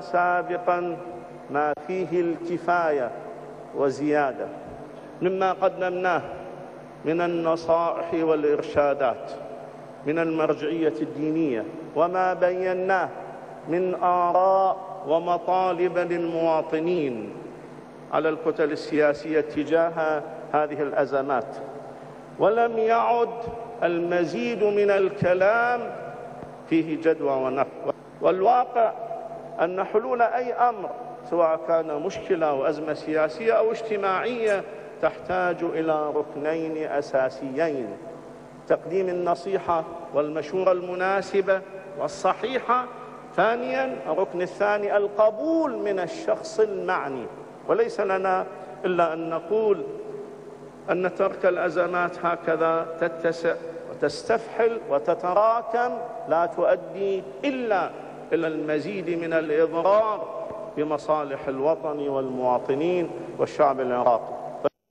سابقا ما فيه الكفاية وزيادة مما قدمناه من النصائح والإرشادات من المرجعية الدينية وما بيناه من آراء ومطالب للمواطنين على الكتل السياسية تجاه هذه الأزمات. ولم يعد المزيد من الكلام فيه جدوى ونفع والواقع أن حلول أي أمر سواء كان مشكلة أو أزمة سياسية أو اجتماعية تحتاج إلى ركنين أساسيين تقديم النصيحة والمشورة المناسبة والصحيحة ثانيا الركن الثاني القبول من الشخص المعني. وليس لنا إلا أن نقول أن ترك الأزمات هكذا تتسع وتستفحل وتتراكم لا تؤدي إلا إلى المزيد من الإضرار بمصالح الوطن والمواطنين والشعب العراقي.